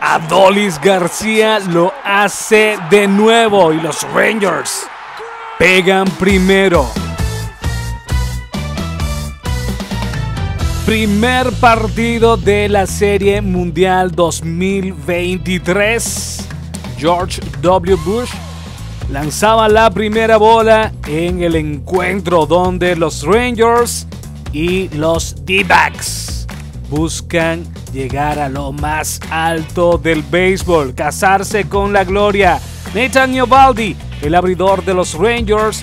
Adolis García lo hace de nuevo y los Rangers pegan primero. Primer partido de la Serie Mundial 2023. George W. Bush lanzaba la primera bola en el encuentro donde los Rangers y los D-Backs buscan llegar a lo más alto del béisbol, casarse con la gloria. Nathan Baldi, el abridor de los Rangers,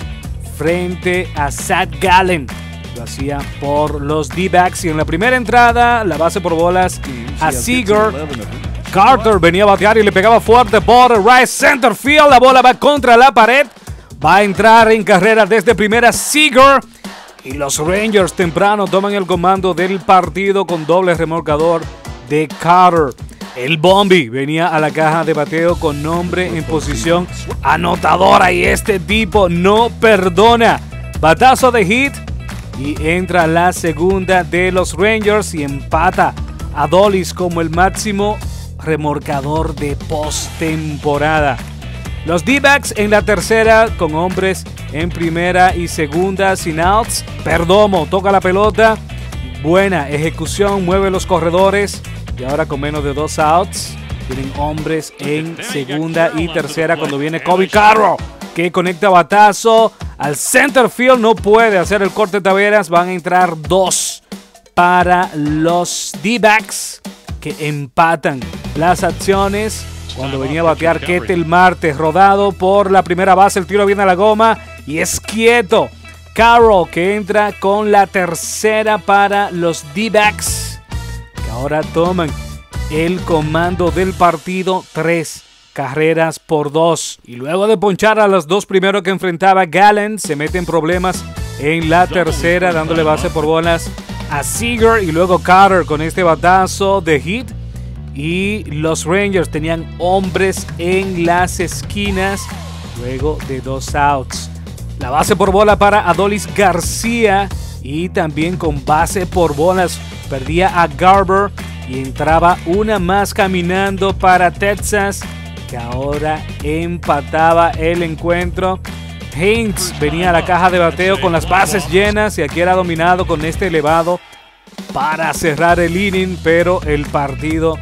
frente a Zach Gallen. Lo hacía por los D-backs y en la primera entrada, la base por bolas a Seager. Carter venía a batear y le pegaba fuerte por right center field. La bola va contra la pared. Va a entrar en carrera desde primera Seager. Y los Rangers temprano toman el comando del partido con doble remolcador de Carter. El Bombi venía a la caja de bateo con nombre en posición anotadora y este tipo no perdona. Batazo de hit y entra la segunda de los Rangers y empata a Dolis como el máximo remorcador de postemporada. Los D-backs en la tercera con hombres en primera y segunda sin outs. Perdomo toca la pelota. Buena ejecución, mueve los corredores y ahora con menos de dos outs, tienen hombres en segunda y tercera cuando viene Kobe Carroll, que conecta batazo al center field. No puede hacer el corte de taberas. Van a entrar dos para los D-backs que empatan las acciones. Cuando venía a batear Ketel Marte, rodado por la primera base, el tiro viene a la goma y es quieto. Carroll que entra con la tercera para los D-backs ahora toman el comando del partido. Tres carreras por dos. Y luego de ponchar a los dos primeros que enfrentaba Gallen, se meten problemas en la tercera, dándole base por bolas a Seager y luego Carter con este batazo de hit. Y los Rangers tenían hombres en las esquinas luego de dos outs. La base por bola para Adolis García y también con base por bolas perdía a Garber y entraba una más caminando para Texas que ahora empataba el encuentro. Haynes venía a la caja de bateo con las bases llenas y aquí era dominado con este elevado para cerrar el inning, pero el partido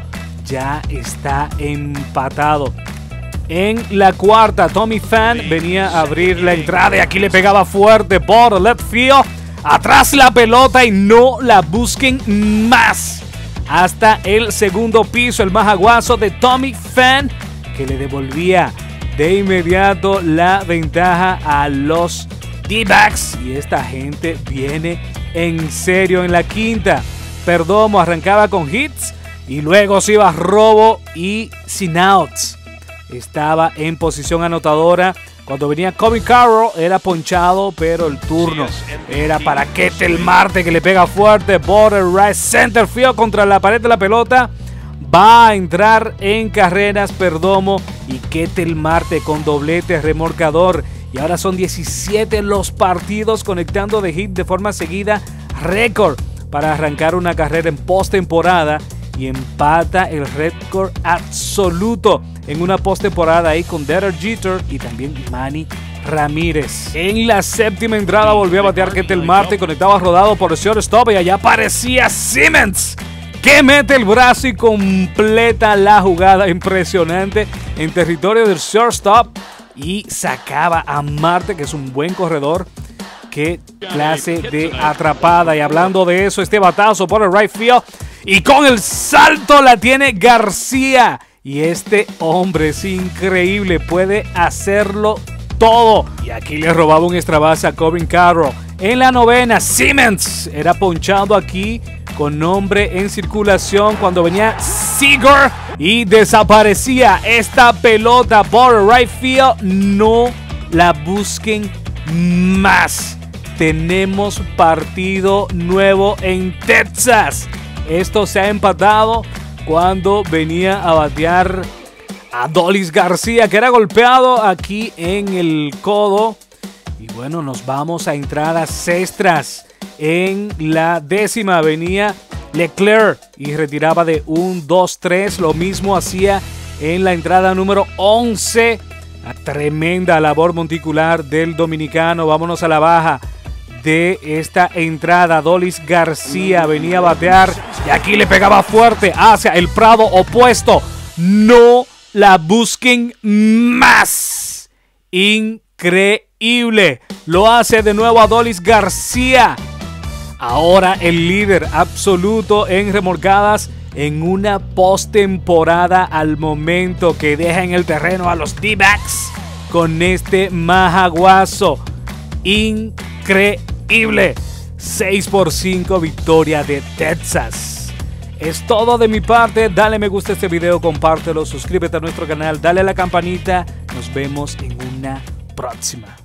ya está empatado. En la cuarta, Tommy Fan venía a abrir la entrada y aquí le pegaba fuerte por left field. Atrás la pelota y no la busquen más. Hasta el segundo piso, el majaguazo de Tommy Fan, que le devolvía de inmediato la ventaja a los D-backs. Y esta gente viene en serio en la quinta. Perdomo arrancaba con hits y luego se iba robo y sin outs. Estaba en posición anotadora cuando venía Kobe Carroll era ponchado, pero el turno era para Ketel Marte que le pega fuerte. Border right center field contra la pared de la pelota. Va a entrar en carreras Perdomo y Ketel Marte con doblete remorcador. Y ahora son 17 los partidos conectando de hit de forma seguida. Récord para arrancar una carrera en postemporada y empata el récord absoluto en una postemporada ahí con Derek Jeter y también Manny Ramírez. En la séptima entrada volvió a batear Ketel Marte, conectaba rodado por el shortstop y allá aparecía Simmons que mete el brazo y completa la jugada impresionante en territorio del shortstop y sacaba a Marte, que es un buen corredor. Qué clase de atrapada. Y hablando de eso, este batazo por el right field y con el salto la tiene García. Y este hombre es increíble, puede hacerlo todo. Y aquí le robaba un extra base a Corbin Carroll. En la novena, Siemens era ponchado aquí con nombre en circulación cuando venía Seager y desaparecía esta pelota por right field. No la busquen más. Tenemos partido nuevo en Texas. Esto se ha empatado cuando venía a batear a Dolis García, que era golpeado aquí en el codo. Y bueno, nos vamos a entradas extras. En la décima venía Leclerc y retiraba de un 2-3. Lo mismo hacía en la entrada número 11. La tremenda labor monticular del dominicano. Vámonos a la baja de esta entrada. Dolis García venía a batear y aquí le pegaba fuerte hacia el prado opuesto. No la busquen más. Increíble. Lo hace de nuevo Adolis García. Ahora el líder absoluto en remolcadas en una postemporada al momento que deja en el terreno a los D-backs con este majaguazo. Increíble. 6 por 5 victoria de Texas. Es todo de mi parte. Dale me gusta a este video, compártelo, suscríbete a nuestro canal, dale a la campanita. Nos vemos en una próxima.